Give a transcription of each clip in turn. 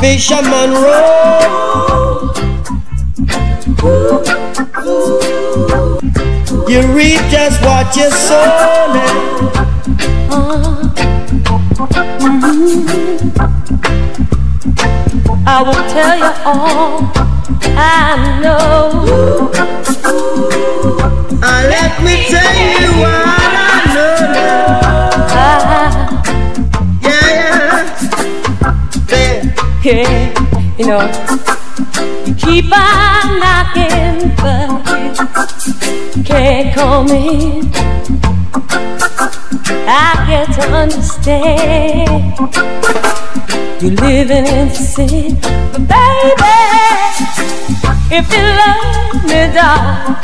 Fisherman Road. You reap just what you sow. I will tell you all I know. You know, you keep on knocking, but you can't come in. I get to understand you're living in sin, but baby, if you love me, darling,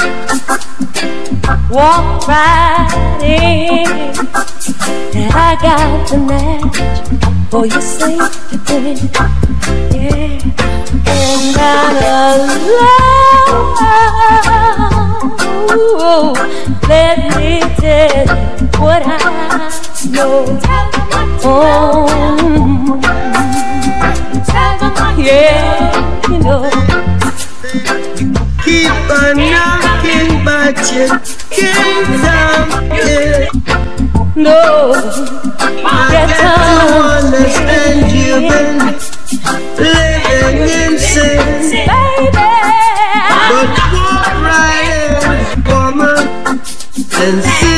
walk right in, and I got the match for your safety, yeah, and I'm alone. Let me tell you what I know. Oh, yeah, you know. Keep on knocking, but you can't stop it. No, I get and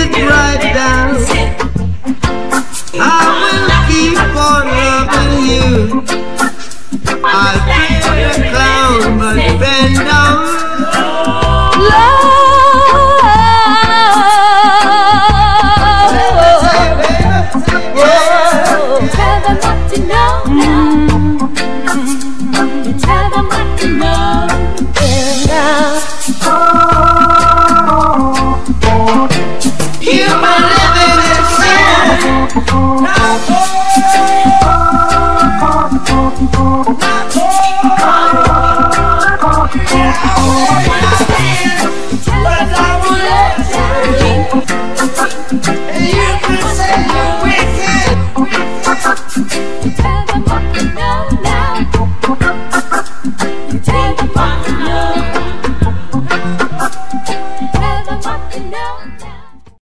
not